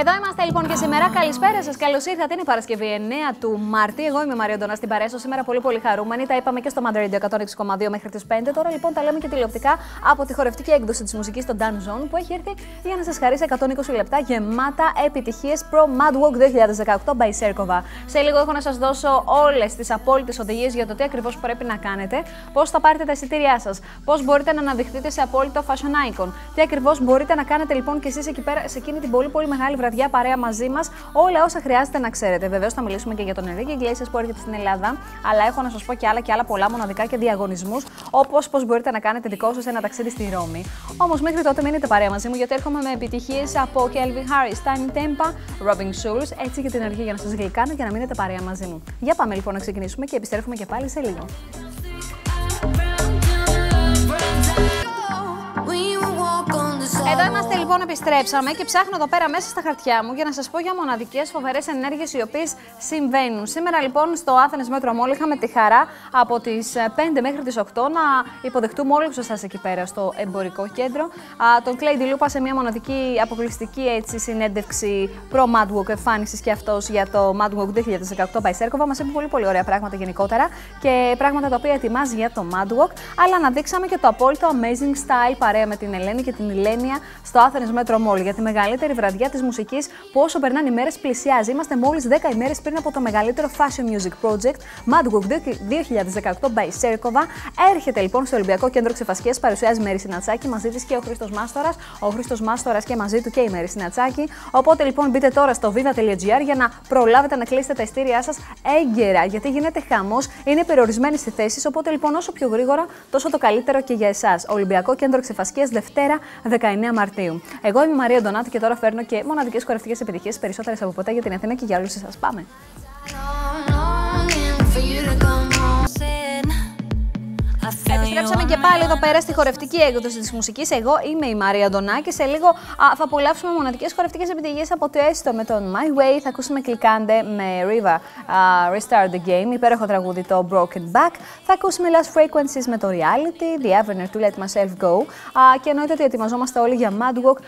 Εδώ είμαστε λοιπόν και σήμερα. Καλησπέρα σας. Καλώς ήρθατε. Είναι Παρασκευή 9 του Μάρτη. Εγώ είμαι η Μαρία Ντονά στην Παρέσο. Σήμερα πολύ πολύ χαρούμενη. Τα είπαμε και στο Mother Radio 106,2 μέχρι τις 5. Τώρα λοιπόν τα λέμε και τηλεοπτικά από τη χορευτική έκδοση της μουσικής στο Dan Zone που έχει έρθει για να σας χαρίσει 120 λεπτά γεμάτα επιτυχίες Pro Mad Walk 2018 by Serkova. Σε λίγο έχω να σας δώσω όλες τις απόλυτες οδηγίες για το τι ακριβώς πρέπει να κάνετε, πώς θα πάρετε τα εισιτήριά σας, πώς μπορείτε να αναδειχθείτε σε απόλυτο fashion icon, τι ακριβώς μπορείτε να κάνετε λοιπόν και εσείς εκεί πέρα σε εκείνη την πολύ πολύ μεγάλη βραδιά παρέα μαζί μας. Όλα όσα χρειάζεται να ξέρετε. Βεβαίως θα μιλήσουμε και για τον Ενρίκη Γκλέσια που έρχεται στην Ελλάδα. Αλλά έχω να σας πω και άλλα και άλλα πολλά μοναδικά και διαγωνισμούς. Όπως πώς μπορείτε να κάνετε δικό σας ένα ταξίδι στη Ρώμη. Όμως μέχρι τότε μείνετε παρέα μαζί μου γιατί έρχομαι με επιτυχίες από Kelvin Harris, Tiny Tempa, Robin Schulz. Έτσι για την αρχή για να σας γλυκάνω και να μείνετε παρέα μαζί μου. Για πάμε λοιπόν να ξεκινήσουμε και επιστρέφουμε και πάλι σε λίγο. Εδώ είμαστε λοιπόν, επιστρέψαμε και ψάχνω εδώ πέρα μέσα στα χαρτιά μου για να σας πω για μοναδικές φοβερές ενέργειες οι οποίες συμβαίνουν. Σήμερα λοιπόν στο Athens Metro Mall είχαμε τη χαρά από τις 5 μέχρι τις 8 να υποδεχτούμε όλους εσάς εκεί πέρα στο εμπορικό κέντρο. Α, τον Clay Dilupa σε μια μοναδική αποκλειστική έτσι, συνέντευξη προ Madwalk εμφάνισης και αυτός για το Madwalk 2018 by Serkova. Μας είπε πολύ πολύ ωραία πράγματα γενικότερα και πράγματα τα οποία ετοιμάζει για το Madwalk. Αλλά αναδείξαμε και το απόλυτο amazing style παρέα με την Ελένη και την Ηλένια στο Athens Metro Mall για τη μεγαλύτερη βραδιά της μουσικής που όσο περνάνε οι μέρες πλησιάζει. Είμαστε μόλις 10 ημέρες πριν από το μεγαλύτερο Fashion Music Project Madwalk 2018 by Serkova. Έρχεται λοιπόν στο Ολυμπιακό Κέντρο Ξεφασκίας, παρουσιάζει Μέρη Συνατσάκη μαζί της και ο Χρήστος Μάστορας. Ο Χρήστος Μάστορας και μαζί του και η Μέρη Συνατσάκη. Οπότε λοιπόν μπείτε τώρα στο viva.gr για να προλάβετε να κλείσετε τα ειστήριά σας έγκαιρα γιατί γίνεται χαμός, είναι περιορισμένε οι θέσει. Οπότε λοιπόν όσο πιο γρήγορα τόσο το καλύτερο και για εσάς. Ολυμπιακό Κέντρο Ξεφασκίας Δευτέρα 19 Μαρτίου. Εγώ είμαι η Μαρία Ντονάτη και τώρα φέρνω και μοναδικές κορευτικέ επιτυχίες, περισσότερες από ποτέ για την Αθήνα και για όλους εσάς. Πάμε. Επιστρέψαμε και πάλι εδώ πέρα στη χορευτική έκδοση της μουσικής. Εγώ είμαι η Μαρία Ντονά και σε λίγο α, θα απολαύσουμε μοναδικές χορευτικές επιτυχίες από το έστω με τον My Way. Θα ακούσουμε κλικάντε με Riva Restart the Game, υπέροχο τραγούδι το Broken Back. Θα ακούσουμε Last Frequencies με το Reality, The Avenue to Let Myself Go. Α, και εννοείται ότι ετοιμαζόμαστε όλοι για Mad Walk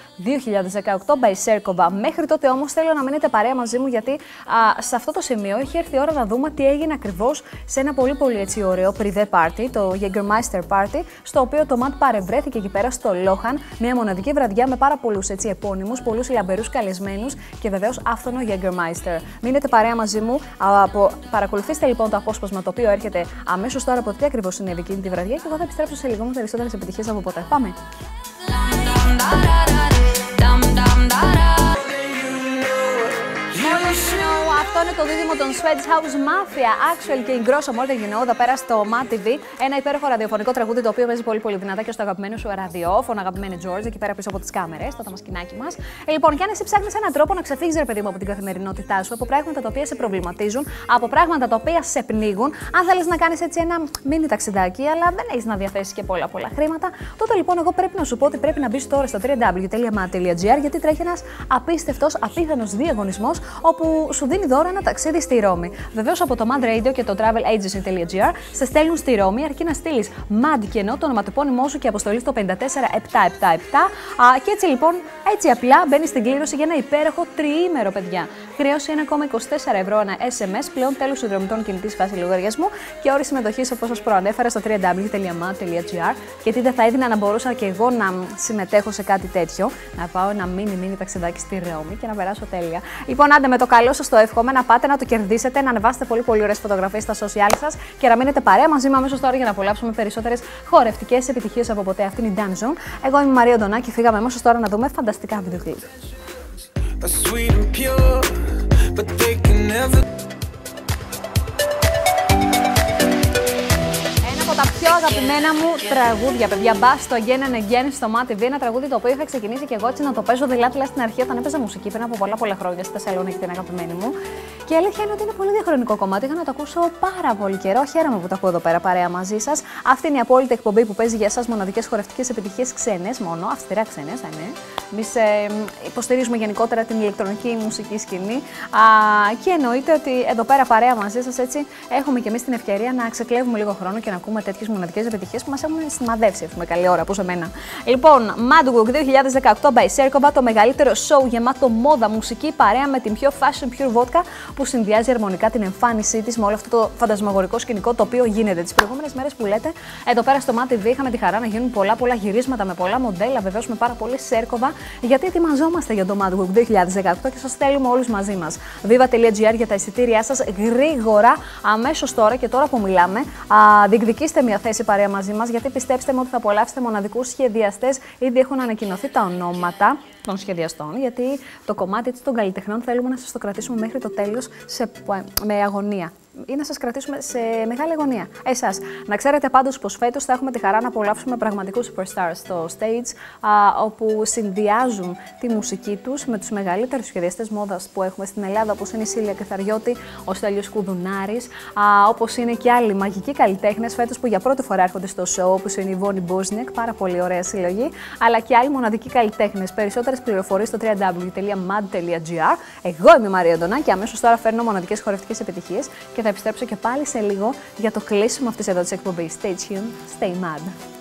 2018 by Serkova. Μέχρι τότε όμως θέλω να μείνετε παρέα μαζί μου γιατί α, σε αυτό το σημείο έχει έρθει η ώρα να δούμε τι έγινε ακριβώς σε ένα πολύ πολύ έτσι ωραίο πριβέ party, το Jägermeister Party, στο οποίο το Matt παρευρέθηκε εκεί πέρα στο Λόχαν, μια μοναδική βραδιά με πάρα πολλούς επώνυμους, πολλούς λαμπερούς καλεσμένους και βεβαίως άφθονο Jägermeister. Μείνετε παρέα μαζί μου, από... παρακολουθήστε λοιπόν το απόσπασμα το οποίο έρχεται αμέσως τώρα από τι ακριβώς συνέβη εκείνη τη βραδιά και εγώ θα επιστρέψω σε λίγο με περισσότερες επιτυχίες από ποτέ. Πάμε! Είναι το δίδυμο των Swedish House Mafia, Actual και Ingrosso More Than You Know, εδώ πέρα στο MAT TV. Ένα υπέροχο ραδιοφωνικό τραγούδι το οποίο παίζει πολύ πολύ δυνατά και στο αγαπημένο σου ραδιόφωνο, αγαπημένη George, εκεί πέρα πίσω από τις κάμερες, το ταμασκινάκι μας. Ε, λοιπόν, και αν εσύ ψάχνεις έναν τρόπο να ξεφύγεις, ρε παιδί μου, από την καθημερινότητά σου, από πράγματα τα οποία σε προβληματίζουν, από πράγματα τα οποία σε πνίγουν, αν θέλεις να κάνεις έτσι ένα μίνι ταξιδάκι, αλλά δεν έχεις να διαθέσεις και πολλά πολλά χρήματα, τότε λοιπόν εγώ πρέπει να σου πω ότι πρέπει να μπεις τώρα στο www.mat.gr γιατί τρέχει ένας απίστευτος, απίθανος διαγωνισμός όπου σου δίνει δώρο ένα ταξίδι στη Ρώμη. Βεβαίως από το Mad Radio και το travelagency.gr σε στέλνουν στη Ρώμη αρκεί να στείλεις Mad κενό, το ονοματεπώνυμό σου και αποστολή στο 54777. Και έτσι λοιπόν, έτσι απλά μπαίνεις στην κλήρωση για ένα υπέροχο τριήμερο, παιδιά. Χρέωση 1,24 ευρώ ένα SMS, πλέον τέλος συνδρομητών κινητής φάση λογαριασμού και όρη συμμετοχής όπως σας προανέφερα στο www.mat.gr. Γιατί δεν θα έδινα να μπορούσα και εγώ να συμμετέχω σε κάτι τέτοιο, να πάω ένα μίνι μίνι ταξιδάκι στη Ρώμη και να περάσω τέλεια. Λοιπόν, άντε με το καλό σας το εύχομαι να πάτε να το κερδίσετε, να ανεβάσετε πολύ πολύ ωραίες φωτογραφίες στα social σας και να μείνετε παρέα μαζί μου αμέσως τώρα για να απολαύσουμε περισσότερες χορευτικές επιτυχίες από ποτέ. Αυτή είναι η Dungeon. Εγώ είμαι η Μαρία Ντονά και φύγαμε αμέσως τώρα να δούμε φανταστικά βίντεο τα πιο αγαπημένα μου τραγούδια, παιδιά. Μπας στο Again and Again στο Matt TV. Ένα τραγούδι το οποίο είχα ξεκινήσει και εγώ έτσι να το παίζω δειλά στην αρχή όταν έπαιζα μουσική πριν από πολλά πολλά χρόνια στη Θεσσαλονίκη την αγαπημένη μου. Και η αλήθεια είναι ότι είναι πολύ διαχρονικό κομμάτι. Είχα να το ακούσω πάρα πολύ καιρό. Χαίρομαι που το ακούω εδώ πέρα παρέα μαζί σας. Αυτή είναι η απόλυτη εκπομπή που παίζει για εσάς μοναδικές χορευτικές επιτυχίες ξένες μόνο. Αυστηρά ξένες, θα είναι. Εμείς ε, υποστηρίζουμε γενικότερα την ηλεκτρονική μουσική σκηνή. Α, και εννοείται ότι εδώ πέρα παρέα μαζί σας έτσι έχουμε και εμείς την ευκαιρία να ξεκλέβουμε λίγο χρόνο και να ακούμε τέτοιες μοναδικές επιτυχίες που μας έχουν σημαδεύσει. Έχουμε καλή ώρα, πόσο εμένα. Λοιπόν, Mad 2018 by Serkova, το μεγαλύτερο show γεμάτο μόδα, μουσική παρέα με την πιο fashion pure vodka που συνδυάζει αρμονικά την εμφάνισή της με όλο αυτό το φαντασμαγορικό σκηνικό το οποίο γίνεται. Τις προηγούμενες μέρες που λέτε, εδώ πέρα στο Mad TV είχαμε τη χαρά να γίνουν πολλά πολλά γυρίσματα με πολλά μοντέλα, βεβαίως με πάρα πολύ Σέρκοβα, γιατί ετοιμαζόμαστε για το Mad 2018 και σας θέλουμε όλους μαζί μας. Viva.gr για τα εισιτήριά σας γρήγορα, αμέσως τώρα και τώρα που μιλάμε. Α, διεκδικήστε μια θέση παρέα μαζί μας, γιατί πιστέψτε με ότι θα απολαύσετε μοναδικούς σχεδιαστές. Ήδη έχουν ανακοινωθεί τα ονόματα των σχεδιαστών, γιατί το κομμάτι των καλλιτεχνών θέλουμε να σας το κρατήσουμε μέχρι το τέλος με αγωνία ή να σας κρατήσουμε σε μεγάλη αγωνία. Εσάς. Να ξέρετε πάντως πως φέτος θα έχουμε τη χαρά να απολαύσουμε πραγματικούς superstars στο stage, α, όπου συνδυάζουν τη μουσική τους με τους μεγαλύτερους σχεδιαστές μόδας που έχουμε στην Ελλάδα, όπως είναι η Σίλια Κεθαριώτη, ο Στέλιος Κουδουνάρης, όπως είναι και άλλοι μαγικοί καλλιτέχνες φέτος που για πρώτη φορά έρχονται στο show, όπως είναι η Βόνι Μπόσνιακ, πάρα πολύ ωραία συλλογή, αλλά και άλλοι μοναδικοί καλλιτέχνες. Περισσότερες πληροφορίες στο www.mad.gr. Εγώ είμαι η Μαρία Ντονά και αμέσως τώρα φέρνω μοναδικές χορευτικές επιτυχίες και θα επιστρέψω και πάλι σε λίγο για το κλείσιμο αυτής εδώ της εκπομπής. Stay tuned, stay mad.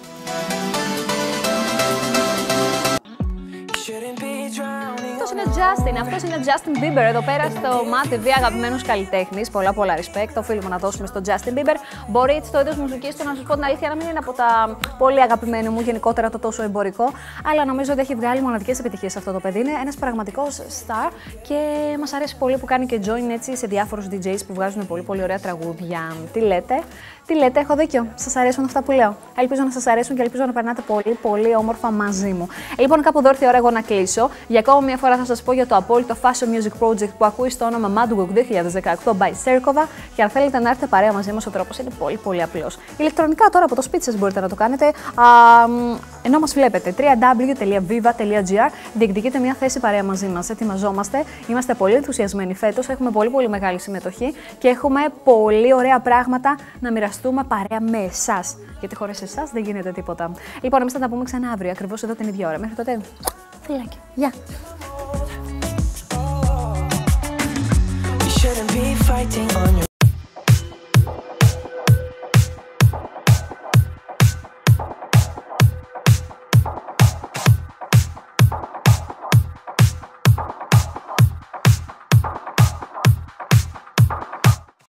Justin. Αυτός είναι Justin Bieber εδώ πέρα στο Matt TV, αγαπημένος καλλιτέχνης. Πολλά πολλά respect. Οφείλουμε να δώσουμε στον Justin Bieber. Μπορεί έτσι το είδος μουσικής του να σας πω την αλήθεια να μην είναι από τα πολύ αγαπημένα μου, γενικότερα το τόσο εμπορικό. Αλλά νομίζω ότι έχει βγάλει μοναδικές επιτυχίες αυτό το παιδί. Είναι ένας πραγματικός star και μας αρέσει πολύ που κάνει και join έτσι σε διάφορους DJs που βγάζουν πολύ πολύ ωραία τραγούδια. Τι λέτε, τι λέτε, έχω δίκιο. Σας αρέσουν αυτά που λέω. Ελπίζω να σας αρέσουν και ελπίζω να περνάτε πολύ πολύ όμορφα μαζί μου. Λοιπόν, κάπου εδώ ήρθε η ώρα εγώ να κλείσω. Για ακόμα μια φορά θα σας πω για το απόλυτο Fashion Music Project που ακούει στο όνομα Madwalk 2018 by Serkova και αν θέλετε να έρθετε παρέα μαζί μας, ο τρόπος είναι πολύ πολύ απλός. Ηλεκτρονικά τώρα από το σπίτι σα μπορείτε να το κάνετε. Α, ενώ μας βλέπετε www.viva.gr διεκδικείτε μια θέση παρέα μαζί μας. Ετοιμαζόμαστε. Είμαστε πολύ ενθουσιασμένοι φέτος. Έχουμε πολύ πολύ μεγάλη συμμετοχή και έχουμε πολύ ωραία πράγματα να μοιραστούμε παρέα με εσάς. Γιατί χωρίς εσάς δεν γίνεται τίποτα. Λοιπόν, εμείς θα τα πούμε ξανά αύριο, ακριβώς εδώ την ίδια ώρα. Μέχρι τότε. Φιλάκια. Γεια. shouldn't be fighting on your